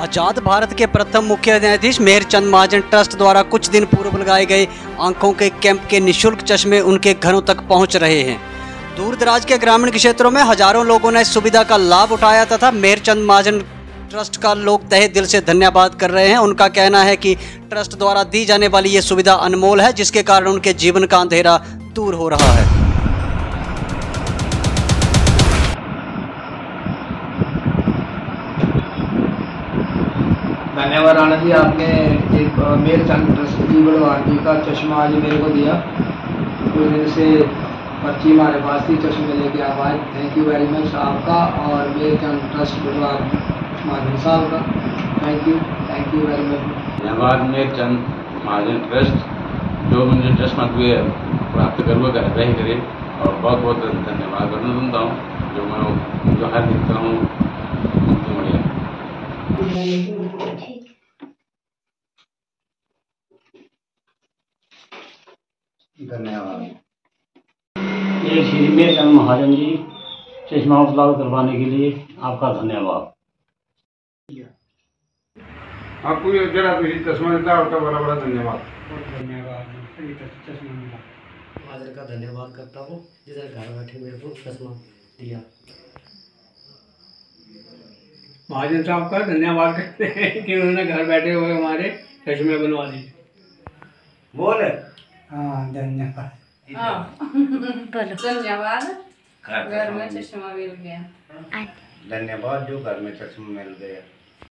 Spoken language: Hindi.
आज़ाद भारत के प्रथम मुख्य न्यायाधीश मेहर चंद महाजन ट्रस्ट द्वारा कुछ दिन पूर्व लगाए गए आँखों के कैंप के निशुल्क चश्मे उनके घरों तक पहुँच रहे हैं। दूर दराज के ग्रामीण क्षेत्रों में हज़ारों लोगों ने इस सुविधा का लाभ उठाया तथा मेहरचंद महाजन ट्रस्ट का लोग तहे दिल से धन्यवाद कर रहे हैं। उनका कहना है कि ट्रस्ट द्वारा दी जाने वाली ये सुविधा अनमोल है, जिसके कारण उनके जीवन का अंधेरा दूर हो रहा है। धन्यवाद आनंद जी आपने एक अ, मेरचंद ट्रस्ट जी का चश्मा आज मेरे को दिया। कुछ दिन से बच्ची हमारे पास थी चश्मे लेके आप आए। थैंक यू वेरी मच आपका और मेरचंद ट्रस्ट बड़वान महाजन साहब का। Thank you thank you very much धन्यवाद मेरे चंद महाजन ट्रस्ट जो मुझे मत हुए प्राप्त करूँगा घर पे ही करे और बहुत बहुत धन्यवाद करना चाहता हूँ जो मैं जो हर दिखता हूँ तो बढ़िया धन्यवाद। ये श्री मेरचंद महाजन जी चश्मा उपलब्ध करवाने के लिए आपका धन्यवाद। आपको ये जरा तो चश्मा देता है आपका बड़ा बड़ा धन्यवाद। माजर का धन्यवाद करता हूँ जिसने घर बैठे मेरे को चश्मा दिया। महाजन साहब का धन्यवाद करते हैं कि उन्होंने घर बैठे हुए हमारे चश्मे बनवा दिए। बोल। हाँ. धन्यवाद धन्यवाद घर में चश्मा मिल गया धन्यवाद जो घर में चश्मा मिल गया